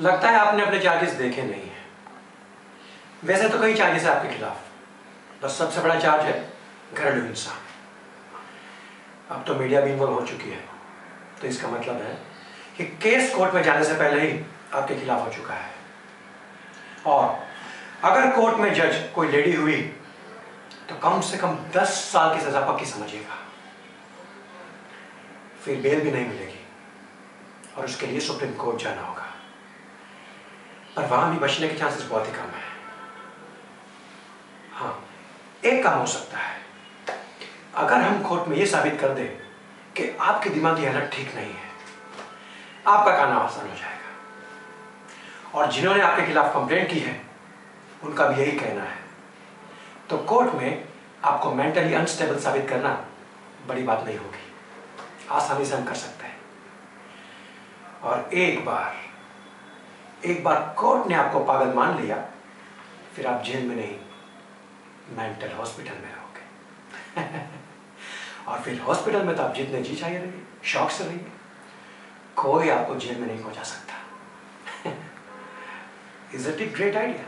लगता है आपने अपने चार्जेस देखे नहीं है। वैसे तो कई चार्जेस है आपके खिलाफ। बस सबसे बड़ा चार्ज है घरेलू हिंसा। अब तो मीडिया भी इन्वॉल्व हो चुकी है। तो इसका मतलब है कि केस कोर्ट में जाने से पहले ही आपके खिलाफ हो चुका है। और अगर कोर्ट में जज कोई लेडी हुई तो कम से कम दस साल की सजा पक्की समझिएगा फिर बेल भी नहीं मिलेगी। और उसके लिए सुप्रीम कोर्ट जाना होगा। पर वहाँ भी बचने के चांसेस बहुत ही कम है। हाँ एक काम हो सकता है। अगर हम कोर्ट में यह साबित कर दें कि आपकी दिमागी हालत ठीक नहीं है, आपका खाना आसान हो जाएगा। और जिन्होंने आपके खिलाफ कंप्लेंट की है, उनका भी यही कहना है। तो कोर्ट में आपको मेंटली अनस्टेबल साबित करना बड़ी बात नहीं होगी। आसानी से हम कर सकते हैं। और एक बार एक बार कोर्ट ने आपको पागल मान लिया, फिर आप जेल में नहीं, मेंटल हॉस्पिटल में रहोगे। और फिर हॉस्पिटल में तो आप जितने जी चाहिए रहिए, शौक से रहिए। कोई आपको जेल में नहीं पहुँचा सकता। Is it a great idea